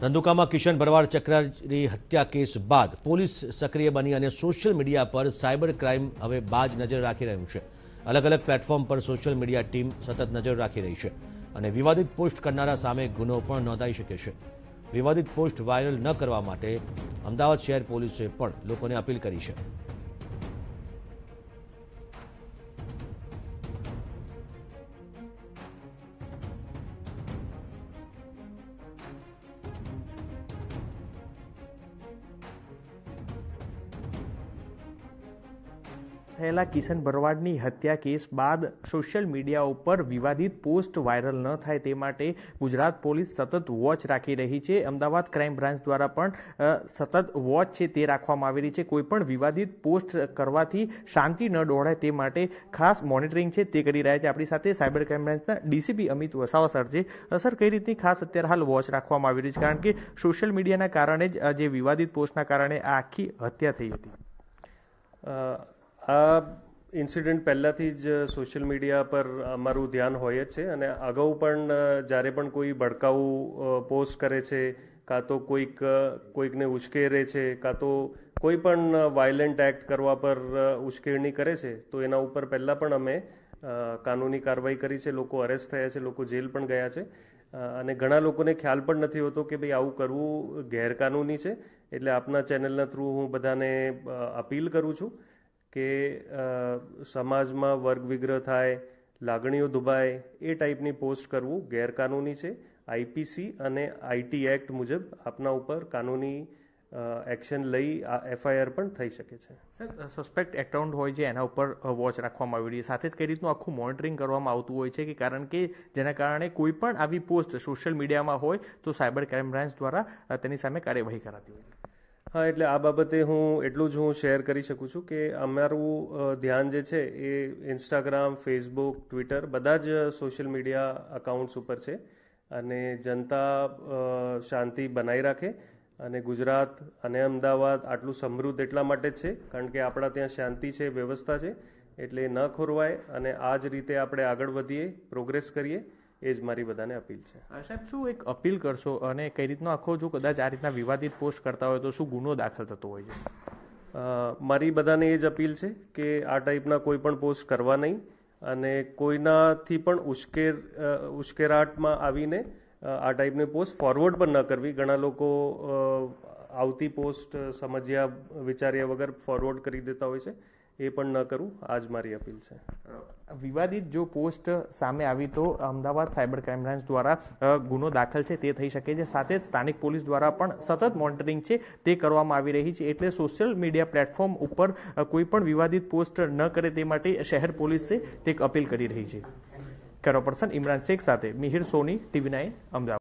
ધંધુકામાં કિશન ભરવાડ ચક્રારી હત્યા કેસ બાદ પોલીસ સક્રિય બની અને સોશિયલ મીડિયા પર સાયબર ક્રાઇમ હવે બાજ નજર રાખી રહ્યું છે. અલગ અલગ પ્લેટફોર્મ પર સોશિયલ મીડિયા ટીમ સતત નજર રાખી રહી છે અને વિવાદિત પોસ્ટ કરનારા સામે ગુનો પણ નોંધાઈ શકે છે. વિવાદિત પોસ્ટ વાયરલ ન કરવા માટે અમદાવાદ શહેર પોલીસે પણ લોકોને અપીલ કરી છે. થયેલા કિશન ભરવાડની હત્યા કેસ બાદ સોશિયલ મીડિયા ઉપર વિવાદિત પોસ્ટ વાયરલ ન થાય તે માટે ગુજરાત પોલીસ સતત વોચ રાખી રહી છે. અમદાવાદ ક્રાઇમ બ્રાન્ચ દ્વારા પણ સતત વોચ છે તે રાખવામાં આવી રહી છે. કોઈપણ વિવાદિત પોસ્ટ કરવાથી શાંતિ ન ડોળાય તે માટે ખાસ મોનિટરિંગ છે તે કરી રહ્યા છે. આપણી સાથે સાયબર ક્રાઇમ બ્રાન્ચના ડીસીપી અમિત વસાવા સર છે. સર, કઈ રીતની ખાસ અત્યારે હાલ વોચ રાખવામાં આવી રહી છે? કારણ કે સોશિયલ મીડિયાના કારણે જ જે વિવાદિત પોસ્ટના કારણે આ આખી હત્યા થઈ હતી. આ ઇન્સિડન્ટ પહેલાંથી જ સોશિયલ મીડિયા પર અમારું ધ્યાન હોય જ છે અને અગાઉ પણ જ્યારે પણ કોઈ ભડકાઉ પોસ્ટ કરે છે, કાં તો કોઈક કોઈકને ઉશ્કેરે છે, કાં તો કોઈ પણ વાયલન્ટ એક્ટ કરવા પર ઉશ્કેરણી કરે છે, તો એના ઉપર પહેલાં પણ અમે કાનૂની કાર્યવાહી કરી છે, લોકો અરેસ્ટ થયા છે, લોકો જેલ પણ ગયા છે. અને ઘણા લોકોને ખ્યાલ પણ નથી હોતો કે ભાઈ આવું કરવું ગેરકાનૂની છે. એટલે આપના ચેનલના થ્રુ હું બધાને અપીલ કરું છું. કે સમાજમાં વર્ગ વિગ્રહ થાય, લાગણીઓ દુભાય, એ ટાઈપની પોસ્ટ કરવું ગેરકાનૂની છે. આઈપીસી અને આઈટી એક્ટ મુજબ આપના ઉપર કાનૂની એક્શન લઈ આ એફઆઈઆર પણ થઈ શકે છે. સર સસ્પેક્ટ એકાઉન્ટ હોય છે, એના ઉપર વોચ રાખવામાં આવી રહી છે. સાથે જ કઈ રીતનું આખું મોનિટરિંગ કરવામાં આવતું હોય છે કે કારણ કે જેના કારણે કોઈ પણ આવી પોસ્ટ સોશિયલ મીડિયામાં હોય તો સાયબર ક્રાઇમ બ્રાન્ચ દ્વારા તેની સામે કાર્યવાહી કરાતી હોય હા, એટલે આ બાબતે હું એટલું જ હું શેર કરી શકું છું કે અમારું ધ્યાન જે છે એ ઇન્સ્ટાગ્રામ ફેસબુક ટ્વિટર બધા જ સોશિયલ મીડિયા અકાઉન્ટ્સ ઉપર છે અને જનતા શાંતિ બનાવી રાખે અને ગુજરાત અને અમદાવાદ આટલું સમૃદ્ધ એટલા માટે જ છે કારણ કે આપણા ત્યાં શાંતિ છે, વ્યવસ્થા છે, એટલે ન ખોરવાય અને આ જ રીતે આપણે આગળ વધીએ પ્રોગ્રેસ કરીએ. એ જ મારી બધાને અપીલ છે. સાહેબ શું એક અપીલ કરશો અને કઈ રીતનો આખો જો કદાચ આ રીતના વિવાદિત પોસ્ટ કરતા હોય તો શું ગુનો દાખલ થતો હોય છે? મારી બધાને એ જ અપીલ છે કે આ ટાઈપના કોઈ પણ પોસ્ટ કરવા નહીં અને કોઈનાથી પણ ઉશ્કેર ઉશ્કેરાટમાં આવીને આ ટાઈપની પોસ્ટ ફોરવર્ડ પણ ન કરવી. ઘણા લોકો આવતી પોસ્ટ સમજ્યા વિચાર્યા વગર ફોરવર્ડ કરી દેતા હોય છે. એ પણ ન કરવું આજ મારી અપીલ છે. વિવાદિત જો પોસ્ટ સામે આવી તો અમદાવાદ સાયબર ક્રાઇમ બ્રાન્ચ દ્વારા ગુનો દાખલ છે તે થઈ શકે છે. સાથે જ સ્થાનિક પોલીસ દ્વારા પણ સતત મોનિટરિંગ છે તે કરવામાં આવી રહી છે. એટલે સોશિયલ મીડિયા પ્લેટફોર્મ ઉપર કોઈ પણ વિવાદિત પોસ્ટ ન કરે તે માટે શહેર પોલીસ તે એક અપીલ કરી રહી છે. કેરો પર્સન ઇમરાન શેખ સાથે મિહિર સોની ટીવી નાઇન અમદાવાદ.